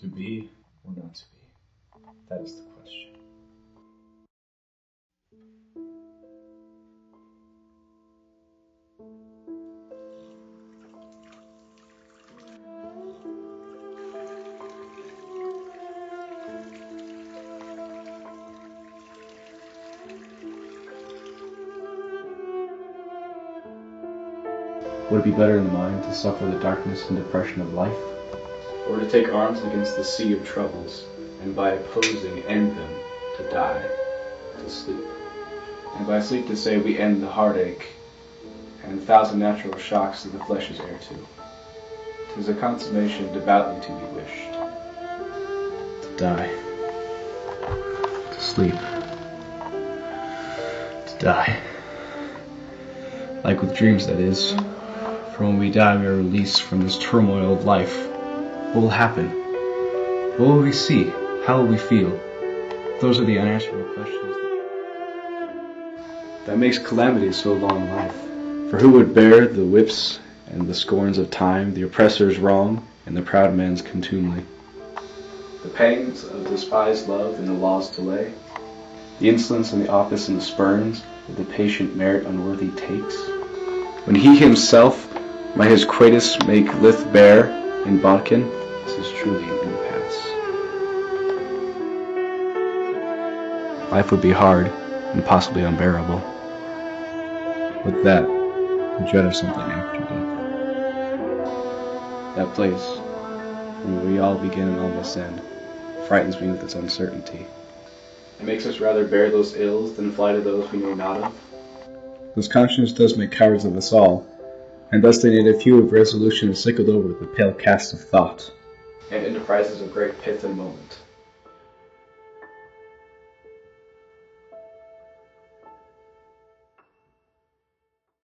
To be or not to be? That is the question. Would it be better in the mind to suffer the darkness and depression of life? Or to take arms against the sea of troubles, and by opposing end them, to die, to sleep? And by sleep to say we end the heartache, and the thousand natural shocks that the flesh is heir to. Tis a consummation devoutly to be wished. To die. To sleep. To die. Like with dreams, that is. For when we die, we are released from this turmoil of life. What will happen? What will we see? How will we feel? Those are the unanswerable questions that makes calamity so long life. For who would bear the whips and the scorns of time, the oppressor's wrong, and the proud man's contumely? The pangs of despised love and the law's delay, the insolence and the office and the spurns that the patient merit unworthy takes, when he himself might his quietus make lith bare in bodkin, this is truly an impasse. Life would be hard and possibly unbearable. With that, the dread of something after death. That place, where we all begin and all must end, frightens me with its uncertainty. It makes us rather bear those ills than fly to those we know not of. This conscience does make cowards of us all, and thus they need a few of resolution sickled over with the pale cast of thought, and enterprises of great pith and moment.